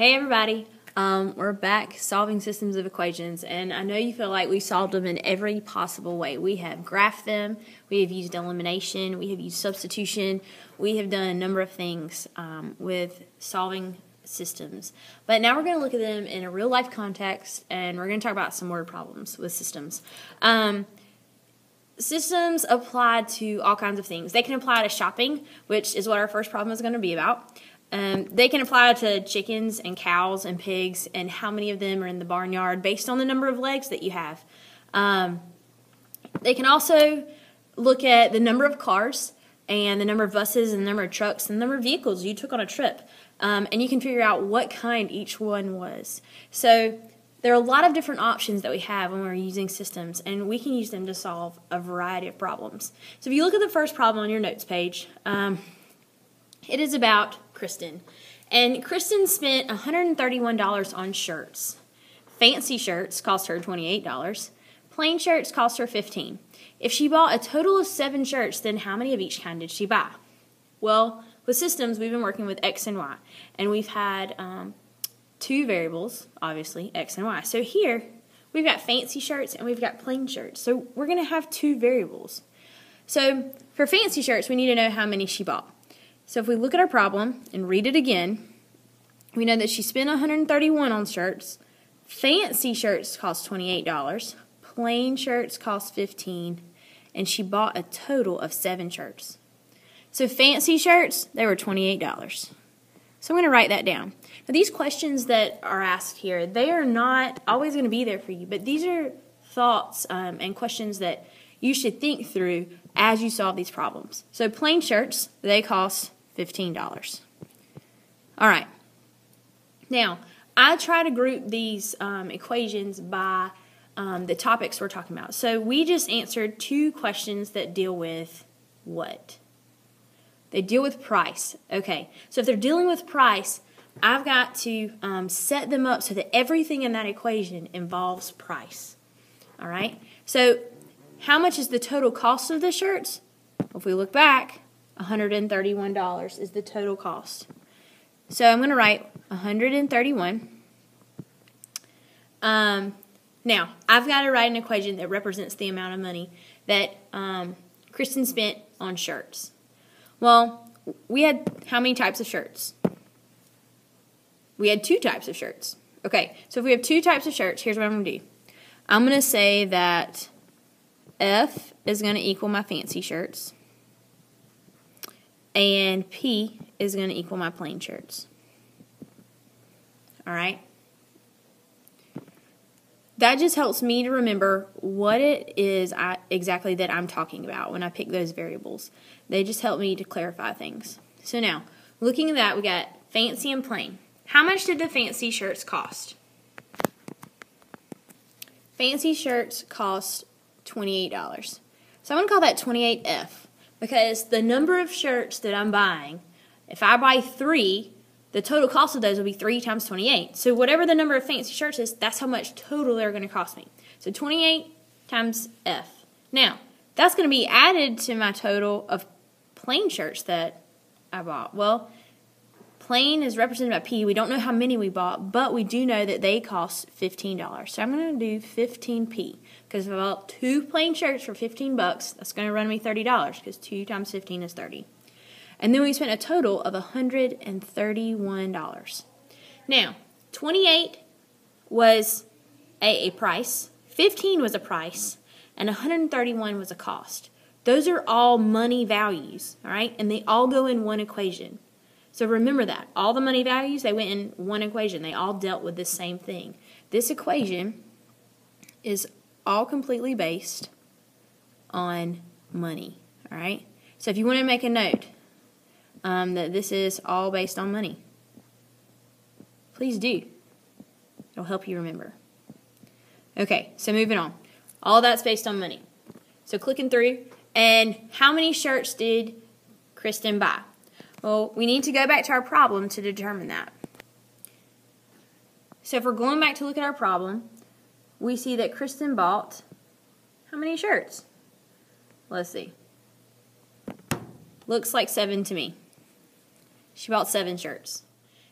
Hey everybody, um, we're back solving systems of equations, and I know you feel like we solved them in every possible way. We have graphed them, we have used elimination, we have used substitution, we have done a number of things um, with solving systems. But now we're going to look at them in a real life context, and we're going to talk about some word problems with systems. Um, systems apply to all kinds of things. They can apply to shopping, which is what our first problem is going to be about. Um, they can apply to chickens and cows and pigs and how many of them are in the barnyard based on the number of legs that you have. Um, they can also look at the number of cars and the number of buses and the number of trucks and the number of vehicles you took on a trip. Um, and you can figure out what kind each one was. So there are a lot of different options that we have when we're using systems, and we can use them to solve a variety of problems. So if you look at the first problem on your notes page, um, it is about Kristen. And Kristen spent $131 on shirts. Fancy shirts cost her $28. Plain shirts cost her 15. If she bought a total of 7 shirts, then how many of each kind did she buy? Well, with systems, we've been working with X and Y, and we've had um, two variables, obviously, X and Y. So here, we've got fancy shirts and we've got plain shirts. So we're going to have two variables. So for fancy shirts, we need to know how many she bought. So if we look at our problem and read it again, we know that she spent 131 on shirts. Fancy shirts cost $28. Plain shirts cost 15 and she bought a total of 7 shirts. So fancy shirts, they were $28. So I'm going to write that down. Now these questions that are asked here, they are not always going to be there for you, but these are thoughts um, and questions that you should think through as you solve these problems. So plain shirts, they cost $15. All right. Now, I try to group these um, equations by um, the topics we're talking about. So we just answered two questions that deal with what? They deal with price. Okay, so if they're dealing with price, I've got to um, set them up so that everything in that equation involves price. All right, so how much is the total cost of the shirts? If we look back, $131 is the total cost. So I'm going to write 131. Um, now, I've got to write an equation that represents the amount of money that um, Kristen spent on shirts. Well, we had how many types of shirts? We had two types of shirts. Okay, so if we have two types of shirts, here's what I'm going to do. I'm going to say that F is going to equal my fancy shirts and P is going to equal my plain shirts. All right? That just helps me to remember what it is I, exactly that I'm talking about when I pick those variables. They just help me to clarify things. So now, looking at that, we got fancy and plain. How much did the fancy shirts cost? Fancy shirts cost $28. So I'm going to call that 28F because the number of shirts that I'm buying, if I buy three, the total cost of those will be 3 times 28. So whatever the number of fancy shirts is, that's how much total they're going to cost me. So 28 times F. Now, that's going to be added to my total of plain shirts that I bought. Well, plain is represented by P. We don't know how many we bought, but we do know that they cost $15. So I'm going to do 15P because if I bought two plain shirts for 15 bucks, that's going to run me $30 because 2 times 15 is 30. And then we spent a total of $131. Now, 28 was a, a price, 15 was a price, and 131 was a cost. Those are all money values, all right? And they all go in one equation. So remember that. All the money values, they went in one equation. They all dealt with the same thing. This equation is all completely based on money. All right. So if you want to make a note um, that this is all based on money, please do. It'll help you remember. Okay, so moving on. All that's based on money. So clicking through, and how many shirts did Kristen buy? Well, we need to go back to our problem to determine that. So if we're going back to look at our problem, we see that Kristen bought how many shirts? Let's see. Looks like seven to me. She bought seven shirts.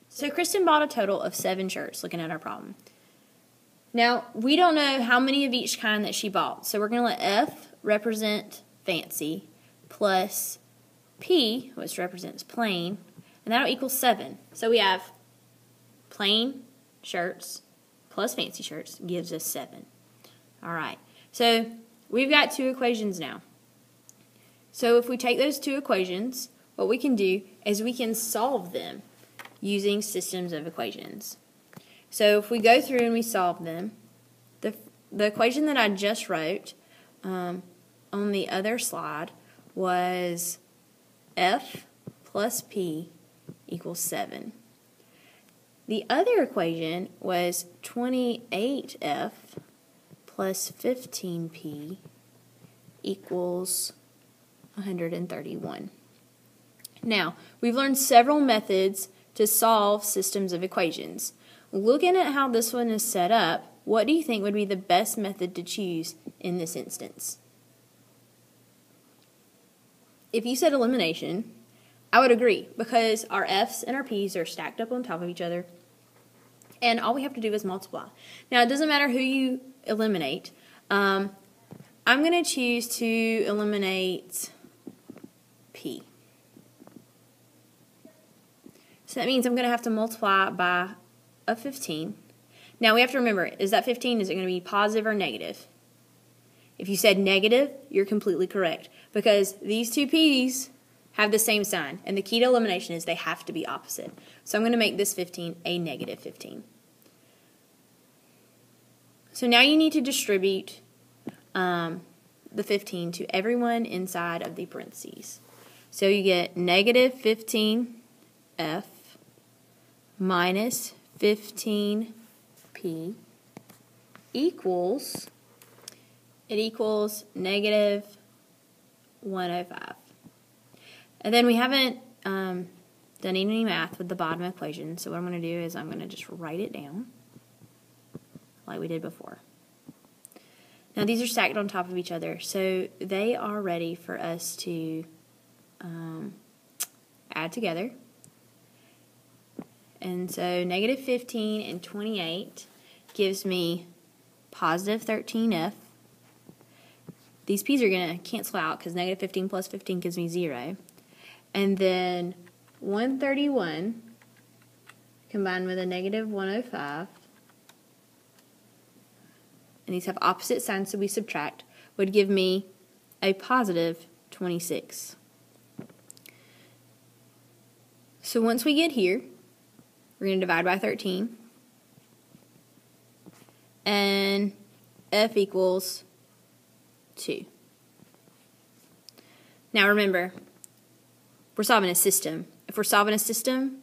So Kristen bought a total of seven shirts looking at our problem. Now, we don't know how many of each kind that she bought. So we're going to let F represent fancy plus P, which represents plain, and that'll equal 7. So we have plain shirts plus fancy shirts gives us 7. All right. So we've got two equations now. So if we take those two equations, what we can do is we can solve them using systems of equations. So if we go through and we solve them, the, the equation that I just wrote um, on the other slide was f plus p equals 7. The other equation was 28f plus 15p equals 131. Now, we've learned several methods to solve systems of equations. Looking at how this one is set up, what do you think would be the best method to choose in this instance? If you said elimination, I would agree because our F's and our P's are stacked up on top of each other and all we have to do is multiply. Now, it doesn't matter who you eliminate. Um, I'm going to choose to eliminate P. So that means I'm going to have to multiply by a 15. Now we have to remember, is that 15, is it going to be positive or negative? If you said negative, you're completely correct because these two P's have the same sign, and the key to elimination is they have to be opposite. So I'm going to make this 15 a negative 15. So now you need to distribute um, the 15 to everyone inside of the parentheses. So you get negative 15f minus 15p equals, it equals negative 105. And then we haven't um, done any math with the bottom equation, so what I'm going to do is I'm going to just write it down like we did before. Now these are stacked on top of each other, so they are ready for us to um, add together. And so negative 15 and 28 gives me positive 13f. These p's are going to cancel out because negative 15 plus 15 gives me 0. And then 131 combined with a negative 105, and these have opposite signs, so we subtract, would give me a positive 26. So once we get here, we're going to divide by 13. And f equals 2. Now remember, we're solving a system. If we're solving a system,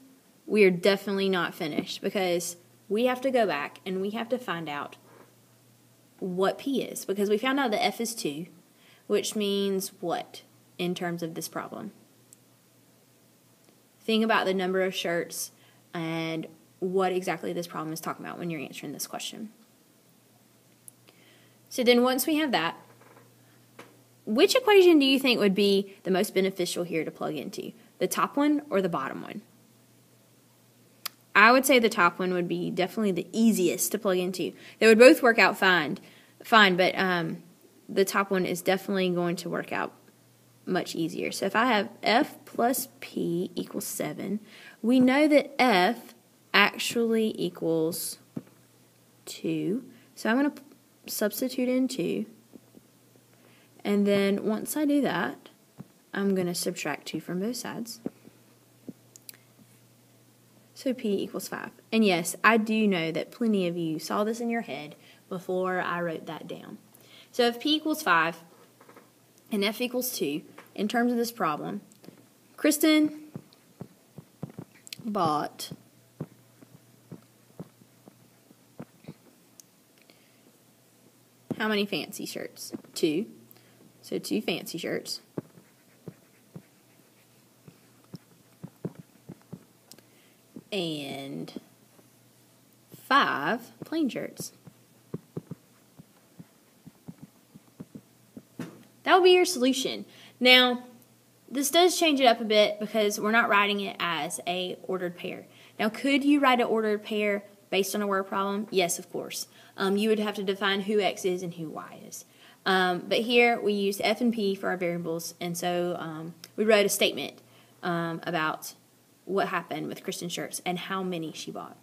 we are definitely not finished because we have to go back and we have to find out what P is because we found out that F is 2, which means what in terms of this problem? Think about the number of shirts and what exactly this problem is talking about when you're answering this question. So then once we have that, which equation do you think would be the most beneficial here to plug into? The top one or the bottom one? I would say the top one would be definitely the easiest to plug into. They would both work out fine, fine, but um, the top one is definitely going to work out much easier. So if I have f plus p equals 7, we know that f actually equals 2. So I'm going to substitute in 2. And then once I do that, I'm going to subtract 2 from both sides. So P equals 5. And yes, I do know that plenty of you saw this in your head before I wrote that down. So if P equals 5 and F equals 2, in terms of this problem, Kristen bought how many fancy shirts? Two. So two fancy shirts. And five plain shirts. That would be your solution. Now, this does change it up a bit because we're not writing it as a ordered pair. Now, could you write an ordered pair based on a word problem? Yes, of course. Um, you would have to define who x is and who y is. Um, but here we used f and p for our variables, and so um, we wrote a statement um, about what happened with Kristen shirts and how many she bought.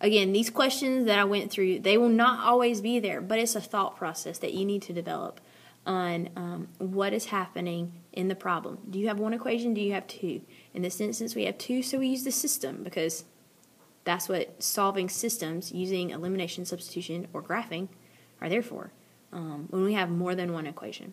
Again, these questions that I went through, they will not always be there, but it's a thought process that you need to develop on um, what is happening in the problem. Do you have one equation? Do you have two? In this instance, we have two, so we use the system because that's what solving systems using elimination, substitution, or graphing are there for um, when we have more than one equation.